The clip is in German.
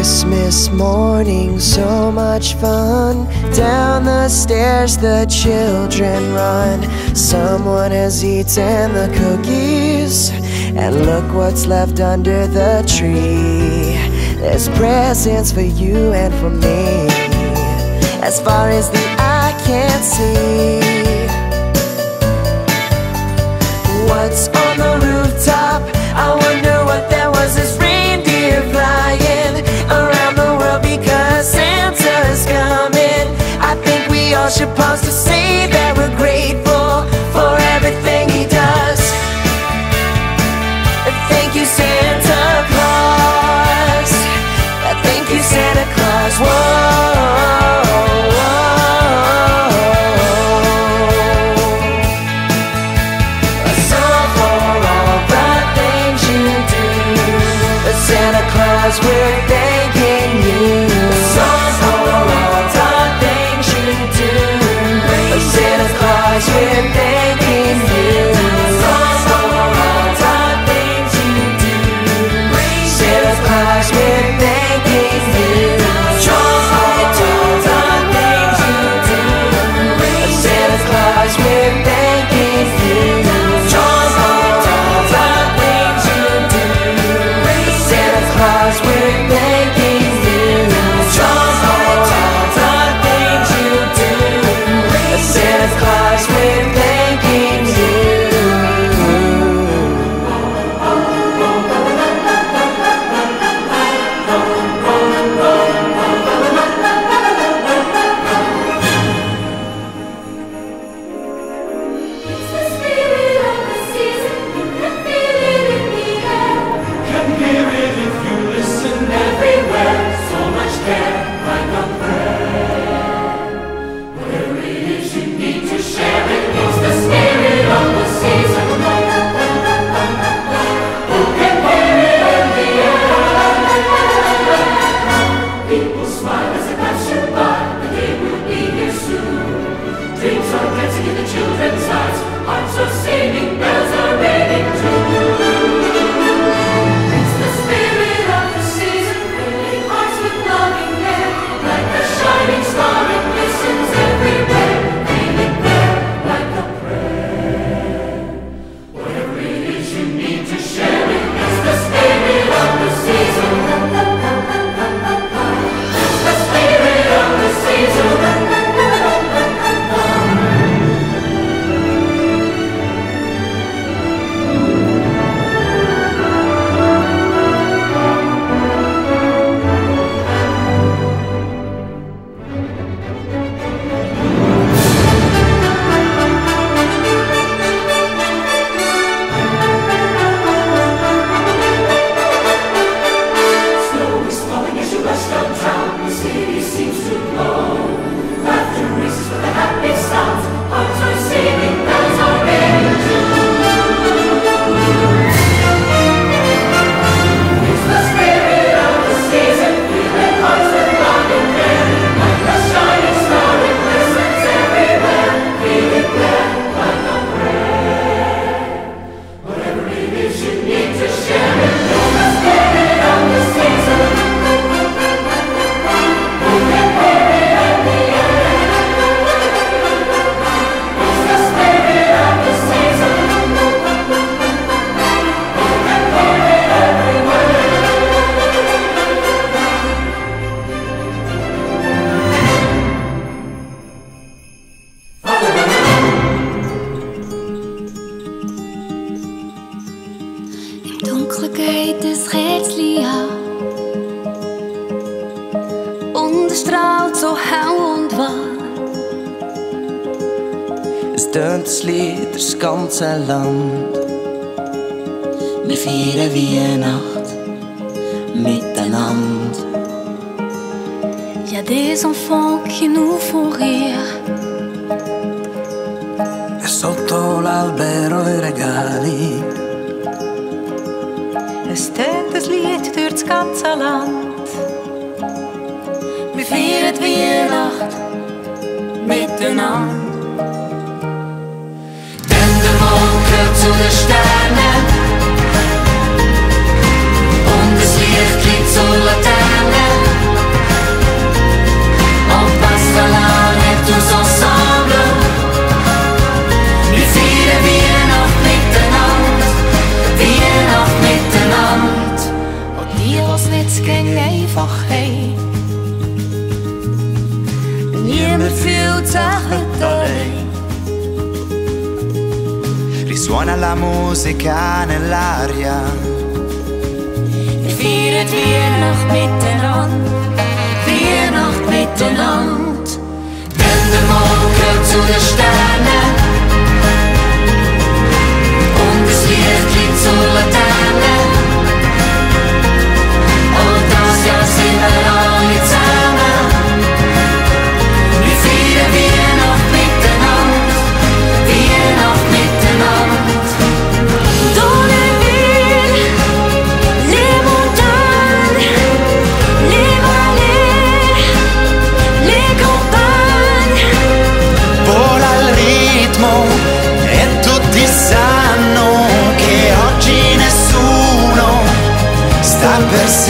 Christmas morning, so much fun. Down the stairs the children run. Someone has eaten the cookies, and look what's left under the tree. There's presents for you and for me, as far as the eye can see. What's on the rooftop? I wonder what that was. your past Let's give it. to plötzlich das ganze Land. Wir feiern Weihnacht miteinander. Ja, des enfants qui nous font rire. E sotto l'albero i regali. Es tönt das Lied durch das ganze Land. Wir feiern Weihnacht miteinander. la musica nell'aria. Wir feiern Weihnacht miteinander, Weihnacht miteinander. Denn der Morgen zu den Sternen agradecer.